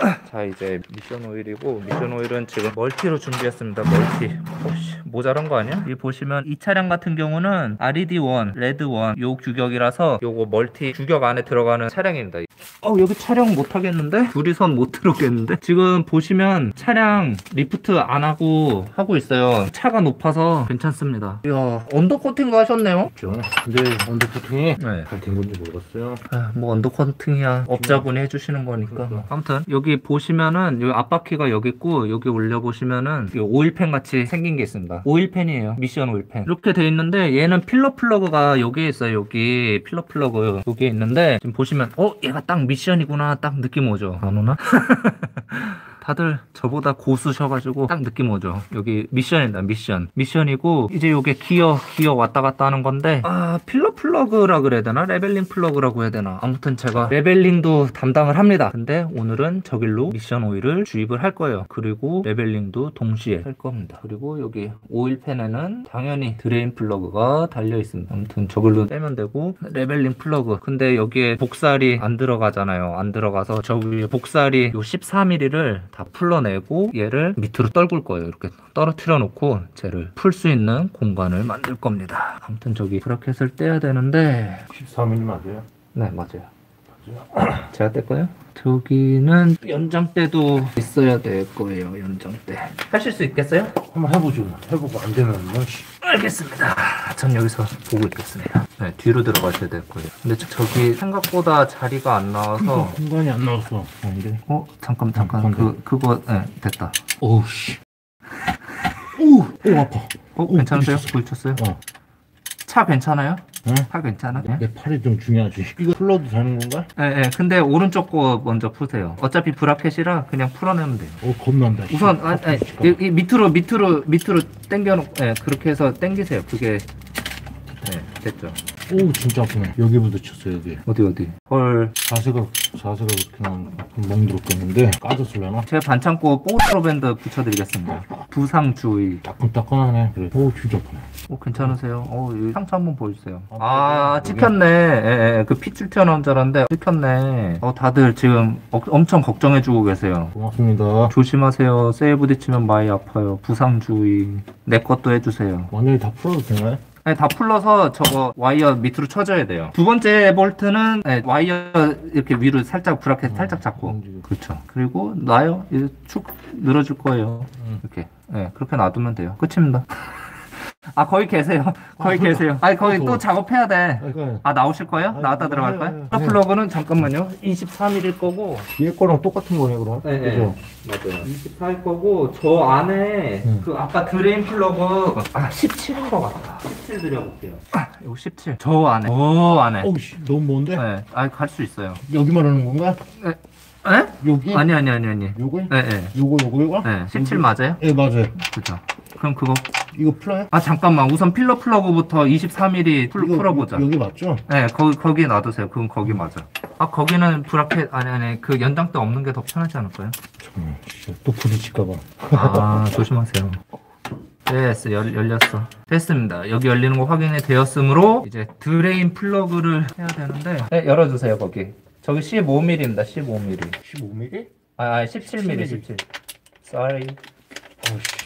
Uh. 자 이제 미션 오일이고 미션 오일은 지금 멀티로 준비했습니다 멀티 혹시 모자란 거 아니야? 여기 보시면 이 차량 같은 경우는 RED1, RED1 요 규격이라서 요거 멀티 규격 안에 들어가는 차량입니다 어 여기 촬영 못 하겠는데? 둘이선 못 들어오겠는데? 지금 보시면 차량 리프트 안 하고 하고 있어요 차가 높아서 괜찮습니다 이야 under 코팅도 하셨네요 그렇죠. 근데 under 코팅이 네. 잘된 건지 모르겠어요. 아, 뭐 under 코팅이야 업자분이 해주시는 거니까 그렇죠. 아무튼 여기 보시 면은 여기 앞바퀴가 여기 있고 여기 올려 보시면은 오일팬 같이 생긴 게 있습니다. 오일팬이에요. 미션 오일팬 이렇게 돼 있는데 얘는 필러 플러그가 여기에 있어요. 여기 필러 플러그 여기에 있는데 지금 보시면 어? 얘가 딱 미션이구나. 딱 느낌 오죠. 안 오나? 다들 저보다 고수셔가지고 딱 느낌 오죠. 여기 미션입니다. 미션. 미션이고 이제 요게 기어 기어 왔다 갔다 하는 건데 아 필러 플러그라 그래야 되나 leveling 플러그라고 해야 되나 아무튼 제가 leveling도 담당을 합니다. 근데 오늘은 저기로 미션 오일을 주입을 할 거예요. 그리고 leveling도 동시에 할 겁니다. 그리고 여기 오일팬에는 당연히 drain 플러그가 달려 있습니다. 아무튼 저걸로 빼면 되고 leveling 플러그 근데 여기에 복스알이 안 들어가잖아요. 안 들어가서 저기 복스알이 요 14mm를 다 풀러내고 얘를 밑으로 떨굴 거예요. 이렇게 떨어뜨려 놓고 쟤를 풀 수 있는 공간을 만들 겁니다. 아무튼 저기 브라켓을 떼야 되는데 14mm 맞아요. 네 맞아요. 제가 뗄까요? 저기는 연장대도 있어야 될 거예요. 연장대. 하실 수 있겠어요? 한번 해보죠. 해보고 안 되면 뭐 씨. 알겠습니다. 전 여기서 보고 있겠습니다. 네, 뒤로 들어가셔야 될 거예요. 근데 저, 기 생각보다 자리가 안 나와서 공간이 안 나와서 아닌데. 어 잠깐 잠깐 음, 그 그거 네 됐다. 오우 씨. 오, 오 아파. 어 오, 괜찮으세요? 부딪혔어. 부딪혔어요? 어. 차 괜찮아요? 응? 차 괜찮아? 네? 내 팔이 좀 중요하지. 이거 풀러도 되는 건가? 네, 네, 근데 오른쪽 거 먼저 푸세요. 어차피 브라켓이라 그냥 풀어내면 돼요. 오 겁난다. 씨. 우선 아, 씨가. 이, 이 밑으로 밑으로 밑으로 당겨놓고 네, 그렇게 해서 당기세요. 그게 네, 됐죠. 오 진짜 아프네. 여기 부딪혔어 여기. 어디 어디? 헐, 자세가 자세가 그냥 멍들었겠는데 까졌을려나? 제가 반창고 뽀트로 밴드 붙여드리겠습니다. 부상 주의. 따끈따끈하네. 그래. 오 진짜 아프네. 어 괜찮으세요? 어 여기 상처 한번 보여주세요. 아, 아 여기? 찍혔네. 예, 예. 그 핏줄 튀어나온 줄 알았는데 찍혔네. 어 다들 지금 어, 엄청 걱정해주고 계세요. 고맙습니다. 조심하세요. 세일 부딪히면 많이 아파요. 부상 주의. 내 것도 해주세요. 완전히 다 풀어도 되나요? 네, 다 풀러서 저거 와이어 밑으로 쳐줘야 돼요. 두 번째 볼트는 네, 와이어 이렇게 위로 살짝 bracket 살짝 잡고. 움직여. 그렇죠. 그리고 놔요. 이제 축 늘어질 거예요. 음. 이렇게. 네, 그렇게 놔두면 돼요. 끝입니다. 아, 거기 계세요. 거기 계세요. 아니, 거기 또 작업해야 돼. 그러니까 아, 나오실 거예요? 아니, 나왔다 들어갈까요? 아니. 첫 플러그는 잠깐만요. 23일일 거고. 뒤에 거랑 똑같은 거네 그럼. 네, 네. 그죠? 맞아요. 24일 거고, 저 안에 음. 그 아까 drain 플러그, 아, 17인 것 같다. 17 드려볼게요. 아, 이거 17. 저 안에. 저 안에. 어우 씨 너무 먼데? 네, 아, 갈 수 있어요. 여기만 하는 건가? 에? 여기? 아니, 아니, 아니, 아니. 요거? 네, 네. 요거 요거 요거? 네, 17 맞아요? 예 맞아요. 그죠. 그럼 그거 이거 풀어요? 아 잠깐만. 우선 필러 플러그부터 23mm 풀, 이거 풀어보자. 여기 맞죠? 네 거기 거기 놔두세요. 그건 거기 맞아 아 거기는 bracket 아니 아니 그 연장대 없는 게 더 편하지 않을까요? 잠깐만 또 부딪힐까봐. 아 조심하세요. 됐어. 열, 열렸어. 됐습니다. 여기 열리는 거 확인이 되었으므로 이제 drain 플러그를 해야 되는데. 네 열어주세요 거기. 저기 15mm입니다. 15mm 15mm? 아, 아 17mm 17 sorry. 어우 씨.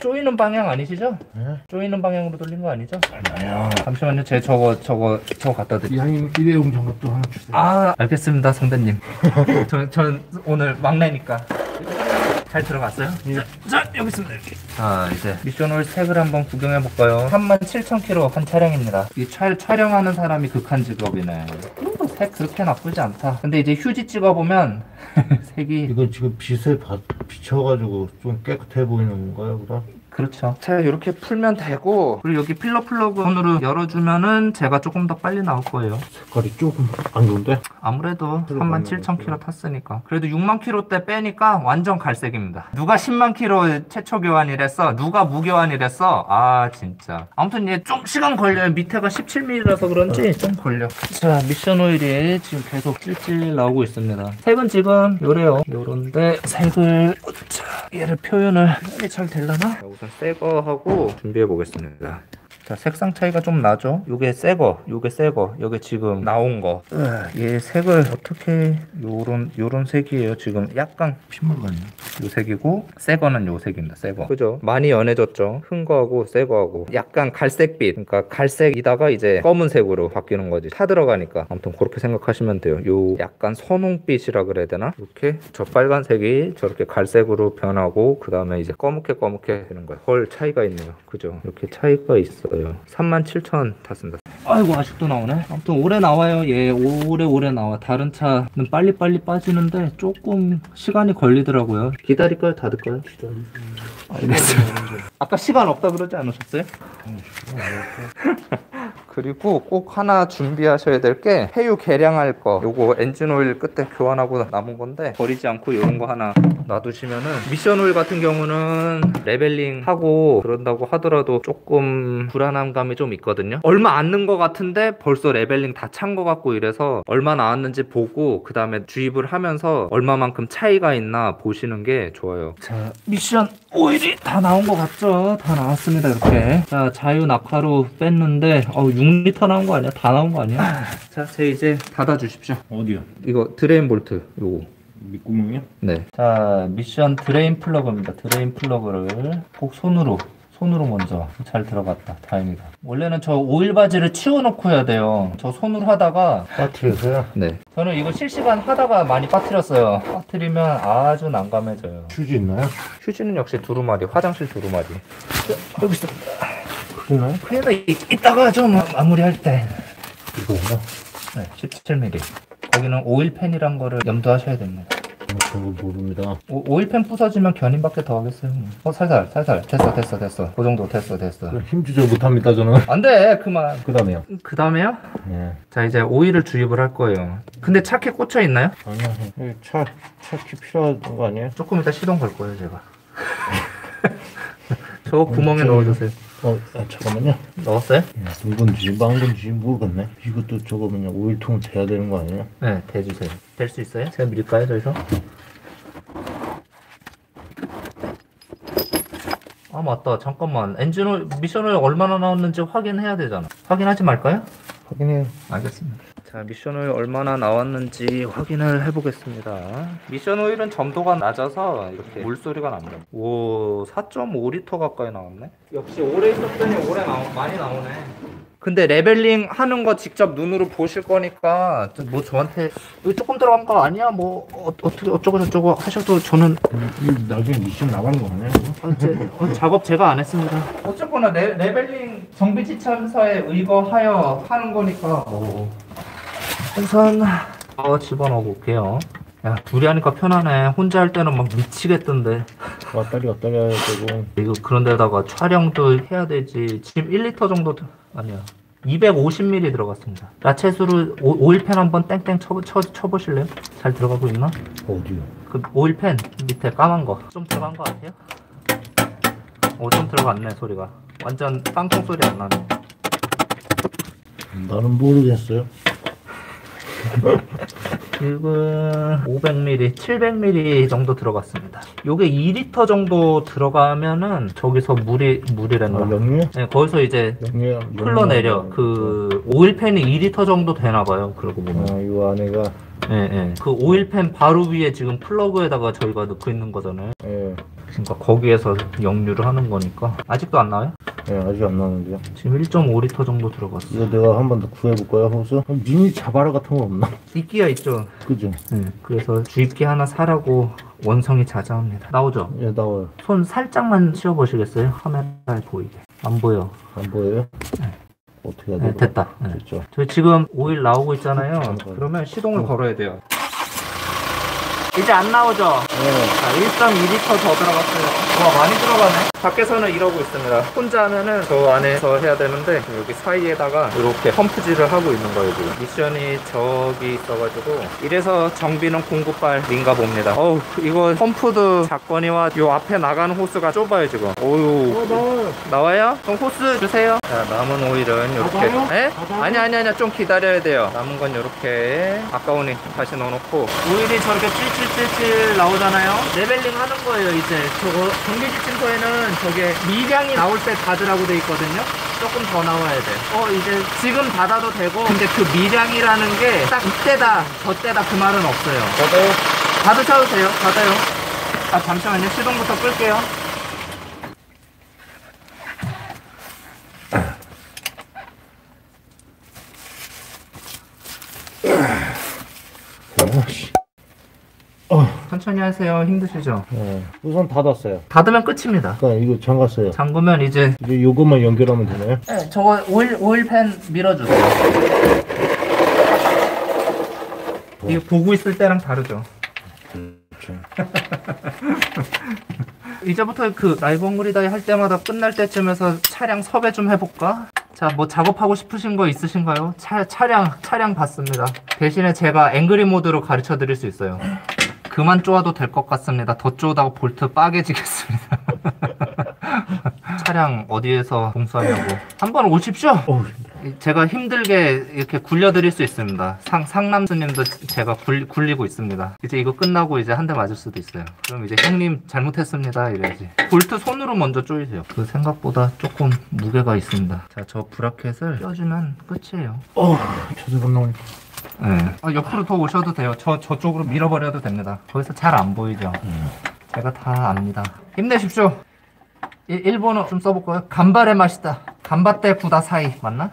쪼이는 방향 아니시죠? 예? 쪼이는 방향으로 돌린 거 아니죠? 설마요. 잠시만요 제 저거 저거 저거 갖다 드릴게요 이하임 일회용 장갑도 하나 주세요. 아 알겠습니다 성대님 저, 저는 오늘 막내니까 잘 들어갔어요? 예. 자, 자 여기 있습니다 이렇게 자 이제 미션 올 색을 한번 구경해 볼까요 37,000km 한 차량입니다 이 촬, 촬영하는 사람이 극한 직업이네 음, 색 그렇게 나쁘지 않다 근데 이제 휴지 찍어보면 색이 이거 지금 빛에 바, 비춰가지고 좀 깨끗해 보이는 건가요, 그럼? 그렇죠. 자, 이렇게 풀면 되고 그리고 여기 필러 플러그 손으로 열어주면은 제가 조금 더 빨리 나올 거예요. 색깔이 조금 안 좋은데? 아무래도 그래, 37,000km 맞네. 탔으니까 그래도 6만 km 때 빼니까 완전 갈색입니다. 누가 10만 km 최초 교환이랬어? 누가 무교환이랬어? 아 진짜. 아무튼 얘 좀 시간 걸려요. 밑에가 17mm라서 그런지 좀 걸려. 자, 미션 오일이 지금 계속 찔찔 나오고 있습니다. 색은 지금 요래요. 요런데 색을 자, 얘를 표현을 이게 잘 되려나? 우선 새거 하고 준비해 보겠습니다. 자, 색상 차이가 좀 나죠? 요게 새 거, 요게 새 거, 요게 지금 나온 거. 으아, 얘 색을 어떻게 요런 요런 색이에요. 지금 약간 핏물 같네. 요 색이고 새 거는 요 색입니다. 새 거. 그죠? 많이 연해졌죠. 큰 거하고 새 거하고 약간 갈색빛. 그러니까 갈색이다가 이제 검은색으로 바뀌는 거지. 타 들어가니까. 아무튼 그렇게 생각하시면 돼요. 요 약간 선홍빛이라 그래야 되나? 이렇게 저 빨간색이 저렇게 갈색으로 변하고 그 다음에 이제 검게 검게 되는 거예요. 헐 차이가 있네요. 그죠? 이렇게 차이가 있어 요. 37,000 탔습니다. 아이고 아직도 나오네. 아무튼 오래 나와요. 얘 오래 오래 나와. 다른 차는 빨리 빨리 빠지는데 조금 시간이 걸리더라고요. 기다릴까요? 닫을까요? 알겠습니다. 아까 시간 없다 그러지 않으셨어요? 그리고 꼭 하나 준비하셔야 될게 폐유 계량할 거. 요거 엔진 오일 끝에 교환하고 남은 건데 버리지 않고 이런 거 하나 놔두시면은 미션 오일 같은 경우는 leveling 하고 그런다고 하더라도 조금 불안한 감이 좀 있거든요. 얼마 안 넣은 거 같은데 벌써 leveling 다찬거 같고 이래서 얼마 나왔는지 보고 그 다음에 주입을 하면서 얼마만큼 차이가 있나 보시는 게 좋아요. 자 미션 오일이 다 나온 것 같죠? 다 나왔습니다 이렇게. 자 자유 낙하로 뺐는데 어 6리터 나온 거 아니야 다 나온 거 아니야 자 이제 닫아 주십시오 어디요? 이거 drain 볼트 요거 밑구멍이요? 네. 자, 미션 drain 플러그입니다. drain 플러그를 꼭 손으로, 손으로 먼저 잘 들어갔다. 다행이다. 원래는 저 오일 받이를 치워놓고 해야 돼요. 저 손으로 하다가, 빠트려서요? 네. 저는 이거 실시간 하다가 많이 빠뜨렸어요. 빠뜨리면 아주 난감해져요. 휴지 있나요? 휴지는 역시 두루마리, 화장실 두루마리. 여기 있어. 그러나요? 그래도 이- 이따가 좀 마- 마무리할 때. 이거요? 네, 17mm. 거기는 오일팬이란 거를 염두하셔야 됩니다. 저거 모릅니다. 오, 오일팬 부서지면 견인밖에 더 하겠어요. 뭐. 어, 살살, 살살. 됐어, 됐어, 됐어. 그 정도 됐어, 됐어. 힘 조절 못합니다 저는. 안 돼, 그만. 그 다음에요. 그 다음에요? 네. 자, 이제 오일을 주입을 할 거예요. 근데 차키 꽂혀 있나요? 아니요. 차, 차키 필요한 거 아니에요? 조금 이따 시동 걸 거예요, 제가. 저 구멍에 넣어주세요. 어, 아, 잠깐만요. 넣었어요? 네, 이건지 만 건지 모르겠네. 이것도 저거면요 오일통 돼야 되는 거 아니에요? 네, 대주세요. 될 수 있어요? 제가 밀까요, 저기서? 아, 맞다. 잠깐만. 엔진 오일, 미션 오일 얼마나 나왔는지 확인해야 되잖아. 확인하지 말까요? 확인해요. 알겠습니다. 자, 미션 오일 얼마나 나왔는지 확인을 해보겠습니다. 미션 오일은 점도가 낮아서 이렇게 물소리가 납니다. 오, 4.5리터 가까이 나왔네? 역시 오래 있었더니 오래 나오, 많이 나오네. 근데 leveling 하는 거 직접 눈으로 보실 거니까 저뭐 저한테 조금 들어간 거 아니야? 뭐 어, 어떻게 어쩌고 저쩌고 하셔도 저는 이 나중에 미션 나가는 거 아니에요? 어, 제, 어, 작업 제가 안 했습니다. 어쨌거나 레, leveling 정비 지침서에 의거하여 하는 거니까. 우선 어, 집어넣어 볼게요. 야 둘이 하니까 편하네. 혼자 할 때는 막 미치겠던데. 왔다리 갔다리 해야 되고. 이거 그런 데다가 촬영도 해야 되지. 지금 1리터 정도 들- 아니야. 250ml 들어갔습니다. 야채수를 오, 오일팬 한번 땡땡 쳐, 쳐, 쳐보실래요? 잘 들어가고 있나? 어디요? 그 오일팬 밑에 까만 거 좀 들어간 거 같아요? 오좀 들어갔네 소리가 완전 빵통 소리 안 나네 나는 모르겠어요. 지금 500ml, 700ml 정도 들어갔습니다. 요게 2리터 정도 들어가면은 저기서 물이 아, 물이란다. 영유요? 네, 거기서 이제 영유. 흘러내려. 그 오일팬이 2리터 정도 되나 봐요 그러고 보면. 아, 이 안에가? 예, 예. 그 오일팬 바로 위에 지금 플러그에다가 저희가 넣고 있는 거잖아요. 예, 그러니까 거기에서 역류를 하는 거니까. 아직도 안 나와요? 예, 아직 안 나는데요. 지금 1.5리터 정도 들어갔어. 이거 내가 한 번 더 구해볼까요, 호수? 미니 자바라 같은 거 없나? 이끼가 있죠. 그죠? 네. 그래서 주입기 하나 사라고 원성이 자자합니다. 나오죠? 예, 나와요. 손 살짝만 치워 보시겠어요? 카메라에 보이게. 안 보여. 안 보여요? 어떻게 해야 네, 되나? 됐다. 네. 됐죠. 저희 지금 오일 나오고 있잖아요. 그러면 시동을 걸어야 돼요. 이제 안 나오죠? 자, 1.2리터 더 들어갔어요. 와, 많이 들어가네. 밖에서는 이러고 있습니다. 혼자 하면은 저 안에서 해야 되는데, 여기 사이에다가 이렇게 펌프질을 하고 있는 거예요, 지금. 미션이 저기 있어가지고. 이래서 정비는 공구빨인가 봅니다. 어우, 이거 펌프도 작거니와 요 앞에 나가는 호스가 좁아요, 지금. 오유. 어, 나와요. 나와요? 그럼 호스 주세요. 자, 남은 오일은 이렇게. 나가요? 에? 아니 아니 아니 좀 기다려야 돼요. 남은 건 이렇게 아까우니 다시 넣어놓고 오일이 저렇게 찔찔찔찔 나오잖아요. leveling 하는 거예요 이제. 저거 전기지침서에는 저게 미량이 나올 때 닫으라고 돼 있거든요. 조금 더 나와야 돼. 어, 이제 지금 닫아도 되고, 근데 그 미량이라는 게 딱 이때다, 저때다 그 말은 없어요. 저도요. 닫으셔도 돼요. 닫아요. 아, 잠시만요. 시동부터 끌게요. 천천히 하세요. 힘드시죠? 네. 우선 닫았어요. 닫으면 끝입니다. 그러니까 이거 잠갔어요. 잠그면 이제 이제 요것만 연결하면 되나요? 네, 저거 오일 오일팬 밀어주세요. 이거 보고 있을 때랑 다르죠. 그렇죠. 이제부터 그 라이브 헝그리다이 할 때마다 끝날 때쯤에서 차량 섭외 좀 해볼까? 자, 뭐 작업하고 싶으신 거 있으신가요? 차, 차량, 차량 받습니다. 대신에 제가 angry 모드로 가르쳐 드릴 수 있어요. 그만 쪼아도 될 것 같습니다. 더 쪼다가 볼트 빠개지겠습니다. 차량 어디에서 공수하냐고. 한번 오십시오! 어우, 제가 힘들게 이렇게 굴려드릴 수 있습니다. 상, 상남수님도 제가 굴, 굴리고 있습니다. 이제 이거 끝나고 이제 한 대 맞을 수도 있어요. 그럼 이제 형님 잘못했습니다. 이래야지. 볼트 손으로 먼저 조이세요. 그 생각보다 조금 무게가 있습니다. 자, 저 브라켓을 껴주면 끝이에요. 어, 저도 나오니. 네. 아, 옆으로 더 오셔도 돼요. 저, 저쪽으로 밀어버려도 됩니다. 거기서 잘 안 보이죠? 제가 다 압니다. 힘내십시오. 일, 일본어 좀 써볼까요? 간발의 맛이다. 간바떼 구다 사이. 맞나?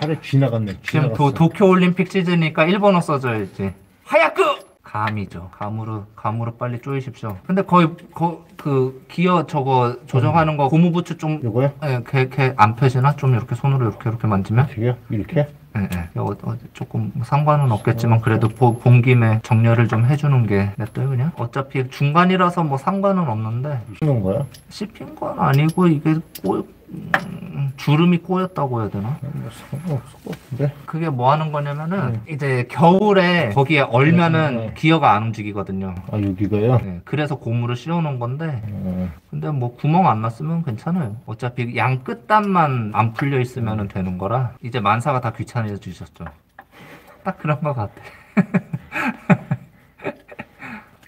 팔에 지나갔네. 지금 지나갔어. 도, 도쿄 올림픽 시즌이니까 일본어 써줘야지. 하야쿠! 감이죠. 감으로, 감으로 빨리 쪼이십시오. 근데 거의, 거, 그, 기어 저거 조정하는 거 고무부츠 좀, 요거요? 예, 걔, 걔안 펴지나? 좀 이렇게 손으로 이렇게, 이렇게 만지면? 어떻게요? 이렇게? 예, 예. 이거 어, 조금 상관은 없겠지만 그래도 보- 본 김에 정렬을 좀 해주는 게 냅둬요, 그냥? 어차피 중간이라서 뭐 상관은 없는데, 신는 거야? 씹힌 건 아니고 이게 꼬, 음, 주름이 꼬였다고 해야 되나? 뭐 상관없을. 그게 뭐 하는 거냐면은 이제 겨울에 거기에 얼면은 네. 기어가 안 움직이거든요. 아, 여기가요? 네, 그래서 고무를 씌워놓은 건데 어, 근데 뭐 구멍 안 났으면 괜찮아요. 어차피 양 끝단만 안 풀려 있으면 되는 거라 이제 만사가 다 귀찮아져 주셨죠. 딱 그런 것 같아.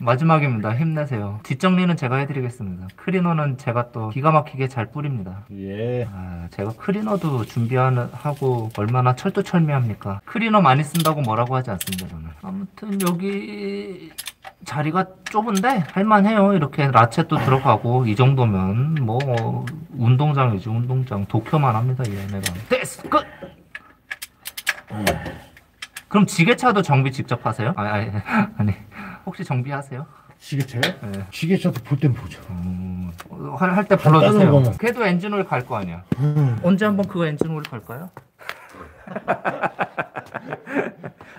마지막입니다. 힘내세요. 뒷정리는 제가 해드리겠습니다. 크리너는 제가 또 기가 막히게 잘 뿌립니다. 예. 아, 제가 크리너도 준비하는 하고 얼마나 철두철미합니까? 크리너 많이 쓴다고 뭐라고 하지 않습니다, 저는. 아무튼 여기 자리가 좁은데 할만해요. 이렇게 라쳇도 들어가고 이 정도면 뭐 운동장이지 운동장. 도쿄만 합니다, 이 얘네가. 됐어, 끝. 그럼 지게차도 정비 직접 하세요? 아, 아니, 아니 혹시 정비하세요? 지게차요? 네. 지게차도 볼 땐 보죠. 음, 할때 간단한 불러주세요. 걔도 엔진오일 갈 거 아니야. 음. 언제 한번 그거 엔진오일 갈까요?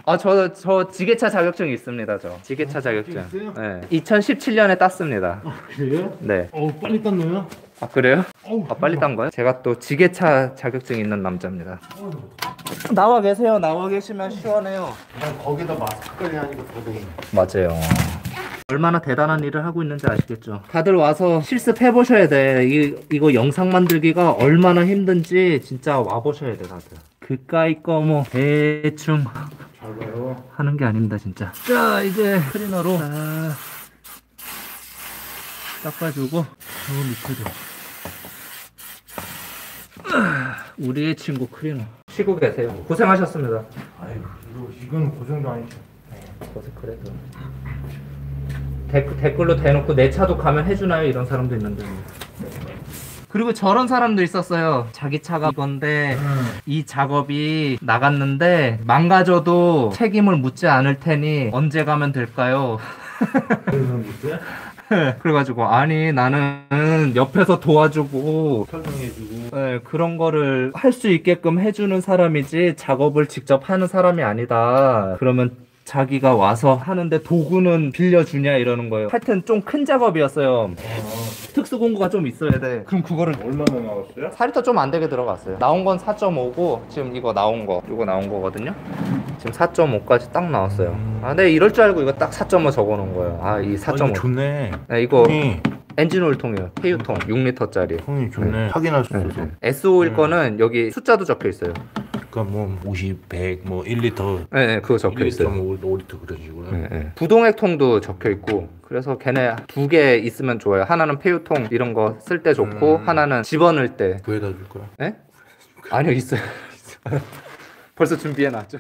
아, 저, 저 지게차 자격증 있습니다, 저. 지게차 자격증. 아, 있어요? 네. 2017년에 땄습니다. 그래요? 네. 어우, 빨리 땄네요. 아, 그래요? 어우, 아, 빨리 딴 거요? 제가 또 지게차 자격증 있는 남자입니다. 나와 계세요. 나와 계시면 시원해요. 그냥 거기다 마스크까지 하니까 더 더워. 맞아요. 얼마나 대단한 일을 하고 있는지 아시겠죠? 다들 와서 실습해 보셔야 돼. 이, 이거 영상 만들기가 얼마나 힘든지 진짜 와 보셔야 돼, 다들. 그까이 거 뭐 대충 잘 봐요. 하는 게 아닙니다, 진짜. 자, 이제 클리너로 아, 닦아주고 저 밑에도. 아, 우리의 친구 클리너. 쉬고 계세요. 고생하셨습니다. 아이고, 이거, 이건 고정도 아니죠. 어서 그래도 댓글, 댓글로 대놓고 내 차도 가면 해주나요? 이런 사람도 있는데 그리고 저런 사람도 있었어요 자기 차가 이건데 이 작업이 나갔는데 망가져도 책임을 묻지 않을 테니 언제 가면 될까요? 있어요? 그래가지고 아니 나는 옆에서 도와주고 설명해주고. 네, 그런 거를 할 수 있게끔 해주는 사람이지 작업을 직접 하는 사람이 아니다. 그러면 자기가 와서 하는데 도구는 빌려주냐 이러는 거예요. 하여튼 좀 큰 작업이었어요. 특수 공구가 좀 있어야 돼. 그럼 그거를 얼마나 나왔어요? 4리터 좀 안 되게 들어갔어요. 나온 건 4.5고 지금 이거 나온 거, 이거 나온 거거든요. 지금 4.5까지 딱 나왔어요. 아, 근데 이럴 줄 알고 이거 딱 4.5 적어 놓은 거예요. 아, 이 4.5. 좋네. 네, 이거 통이, 엔진 오일 통이에요. 폐유통 6리터짜리. 통이 좋네. 확인할 수 있어서. SO일 음. 거는 여기 숫자도 적혀 있어요. 그러니까 뭐 50, 100, 뭐 1리터, 네, 네 그거 적혀 1리터, 있어요. 뭐 5리터 그런 식으로. 네, 네. 부동액통도 적혀 있고 그래서 걔네 두 개 있으면 좋아요. 하나는 폐유통 이런 거 쓸 때 좋고 음. 하나는 집어넣을 때 구해다 줄 거야. 아니요 있어요. 벌써 준비해 놨죠.